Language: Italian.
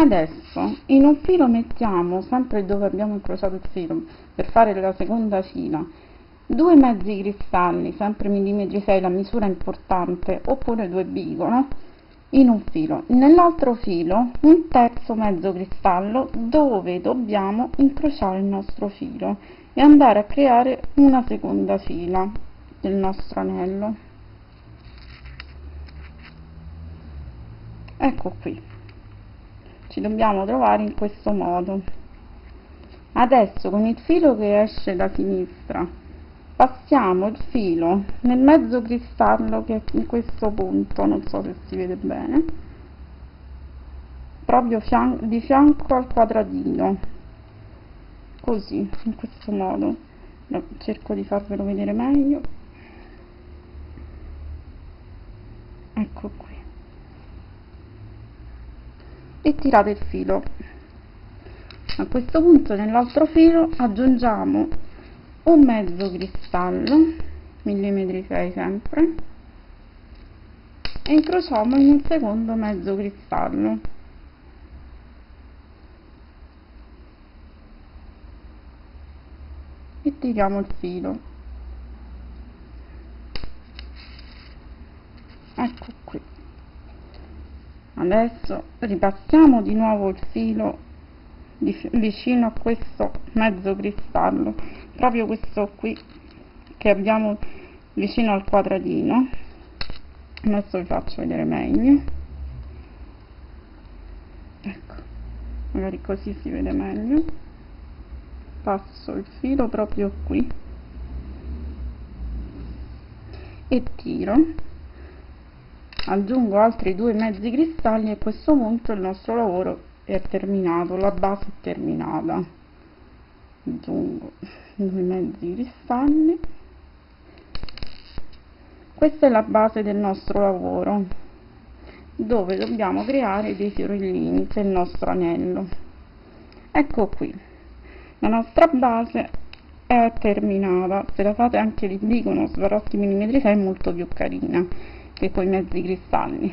adesso in un filo mettiamo sempre dove abbiamo incrociato il filo per fare la seconda fila. Due mezzi cristalli sempre millimetri 6 la misura importante oppure due bigolo in un filo. Nell'altro filo un terzo mezzo cristallo dove dobbiamo incrociare il nostro filo e andare a creare una seconda fila del nostro anello. Ecco qui ci dobbiamo trovare in questo modo. Adesso con il filo che esce da sinistra passiamo il filo nel mezzo cristallo che è in questo punto non so se si vede bene proprio fian di fianco al quadratino. Così in questo modo. Cerco di farvelo vedere meglio. Ecco qui e tirate il filo. A questo punto nell'altro filo aggiungiamo un mezzo cristallo millimetri 6 sempre e incrociamo in un secondo mezzo cristallo. E tiriamo il filo. Ecco qui adesso ripassiamo di nuovo il filo vicino a questo mezzo cristallo proprio questo qui che abbiamo vicino al quadratino. Adesso vi faccio vedere meglio. Ecco magari così si vede meglio. Passo il filo proprio qui e tiro aggiungo altri due mezzi cristalli e a questo punto il nostro lavoro è terminato la base è terminata. Aggiungo due mezzi cristalli. Questa è la base del nostro lavoro dove dobbiamo creare dei fiorellini per il nostro anello. Ecco qui la nostra base è terminata. Se la fate anche di dicono svarotti mm è molto più carina che con i mezzi cristalli